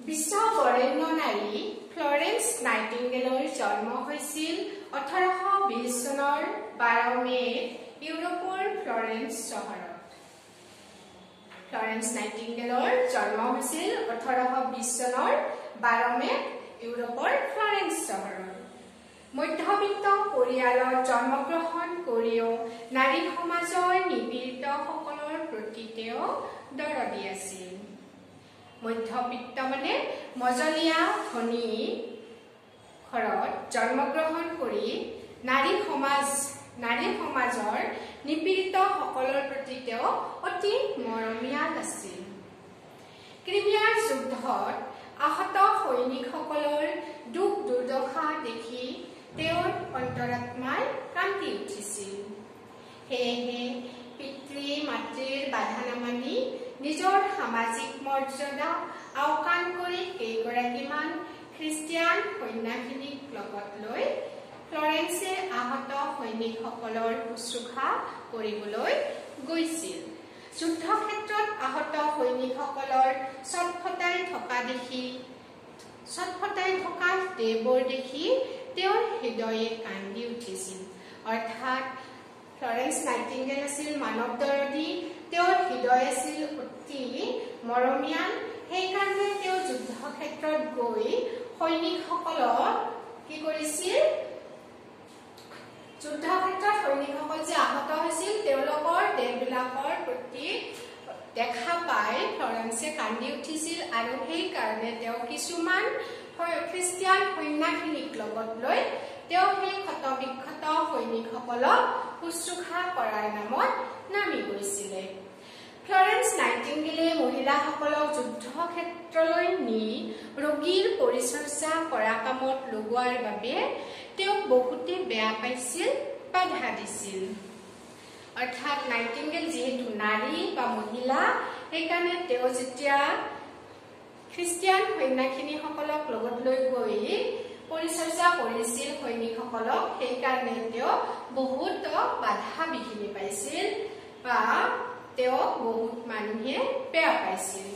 বিশ্ব বৰেণ্য নাৰী ফ্লৰেন্স নাইটিংগেলৰ জন্ম হৈছিল ওঠৰশ বিশ চনৰ বাৰ মে'ত ইউৰোপৰ ফ্লৰেন্স চহৰত ফ্লৰেন্স নাইটিংগেলৰ জন্ম হৈছিল ওঠৰশ বিশ চনৰ বাৰ মে'ত ইউৰোপৰ ফ্লৰেন্স চহৰত মধ্যবিত্ত পৰিয়ালত জন্মগ্ৰহণ কৰিও নাৰী সমাজৰ নিপীড়িতসকলৰ প্ৰতি তেওঁ দৰদী আছিল। মধ্যবিত্ত মানে মজলীয়া ধনী ঘৰত জন্মগ্ৰহণ কৰি নাৰী সমাজ নাৰী সমাজৰ নিপীড়িতসকলৰ প্ৰতি তেওঁ অতি মৰমীয়াল আছিল। ক্ৰিমিয়াৰ যুদ্ধত আহত সৈনিকসকলৰ দুখ দুৰ্দশা দেখি তেওঁৰ অন্তৰাত্মাই কান্দি উঠিছিল। সেয়েহে পিতৃ মাতৃৰ বাধা নামানি নিজৰ সামাজিক মৰ্যাদা আওকাণ কৰি কেইগৰাকীমান খ্ৰীষ্টিয়ান সন্যাসিনীক লগত লৈ ফ্লৰেন্সে আহত সৈনিকসকলৰ শুশ্ৰূষা কৰিবলৈ গৈছিল। যুদ্ধক্ষেত্ৰত আহত সৈনিকসকলৰ চটফটাই থকা দেখি চটফটাই থকা দেহবোৰ দেখি তেওঁৰ হৃদয়ে কান্দি উঠিছিল। অৰ্থাৎ ফ্লৰেন্স নাইটিংগেল আছিল মানৱ দৰদী তেওঁৰ হৃদয় আছিল অতি মৰমীয়াল। সেইকাৰণে তেওঁ যুদ্ধক্ষেত্ৰত গৈ সৈনিকসকলক কি কৰিছিল যুদ্ধক্ষেত্ৰত সৈনিকসকল যে আহত হৈছিল তেওঁলোকৰ দেহবিলাকৰ প্ৰতি দেখা পাই কান্দি উঠিছিল আৰু সেইকাৰণে তেওঁ কিছুমান খ্ৰীষ্টিয়ান সন্যাসিনীক লগত লৈ তেওঁ সেই ক্ষতবিক্ষত সৈনিকসকলক শুশ্ৰূষা কৰাৰ নামত নামি গৈছিলে। ফ্লৰেন্স নাইটিংগেলে মহিলাসকলক যুদ্ধক্ষেত্ৰলৈ নি ৰোগীৰ পৰিচৰ্যা কৰা কামত লগোৱাৰ বাবে তেওঁক বহুতে বেয়া পাইছিল বাধা দিছিল। অৰ্থাৎ নাইটিংগেল যিহেতু নাৰী বা মহিলা সেইকাৰণে তেওঁ যেতিয়া খ্ৰীষ্টিয়ান সন্যাসিনীসকলক লগত লৈ গৈ পৰিচৰ্যা কৰিছিল সৈনিকসকলক সেইকাৰণে তেওঁ বহুত বাধা বিঘিনি পাইছিল বা তেওঁক বহুত মানুহে বেয়া পাইছিল।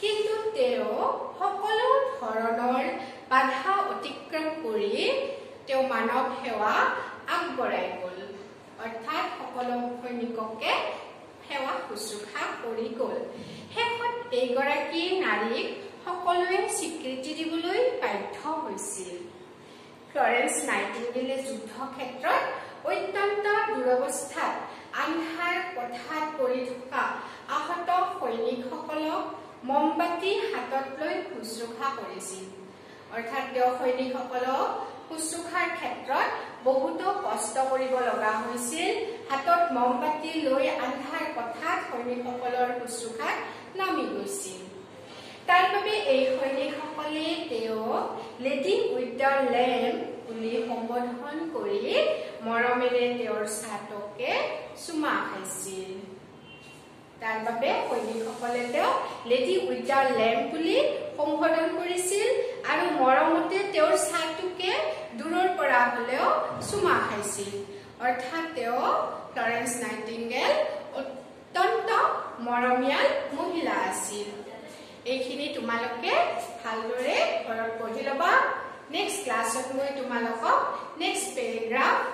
কিন্তু তেওঁ সকলো ধৰণৰ বাধা অতিক্ৰম কৰি তেওঁ মানৱ সেৱা আগবঢ়াই গ'ল। অৰ্থাৎ সকলো সৈনিককে সেৱা শুশ্ৰূষা কৰি গ'ল। শেষত এইগৰাকী নাৰীক সকলোৱে স্বীকৃতি দিবলৈ বাধ্য হৈছিল। ফ্লৰেন্স নাইটিংগেলে যুদ্ধক্ষেত্ৰত অত্যন্ত দুৰৱস্থাত আন্ধাৰ পথাত পৰি থকা আহত সৈনিকসকলক মমবাতি হাতত লৈ শুশ্ৰূষা কৰিছিল। অৰ্থাৎ তেওঁ সৈনিকসকলক শুশ্ৰূষাৰ ক্ষেত্ৰত বহুতো কষ্ট কৰিব লগা হৈছিল। হাতত মমবাতি লৈ আন্ধাৰ পথাত সৈনিকসকলৰ শুশ্ৰূষাত নামি গৈছিল। তাৰ বাবে এই সৈনিকসকলে তেওঁক লেডি উইথ দ্য লেম্প বুলি সম্বোধন কৰি মৰমেৰে তেওঁৰ ছাটকে চুমা খাইছিল। তাৰ বাবে সৈনিকসকলে তেওঁক লেডি উইথ লেম্প বুলি সম্বোধন কৰিছিল আৰু মৰমতে তেওঁৰ ছাটোকে দূৰৰ পৰা হলেও চুমা খাইছিল। অৰ্থাৎ তেওঁ ফ্লৰেন্স নাইটিংগেল অত্যন্ত মৰমীয়াল মহিলা আছিল। এইখিনি তোমালোকে ভালদৰে ঘৰত পঢ়ি ল'বা। নেক্সট ক্লাছত মই তোমালোকক নেক্সট পেৰেগ্ৰাফটো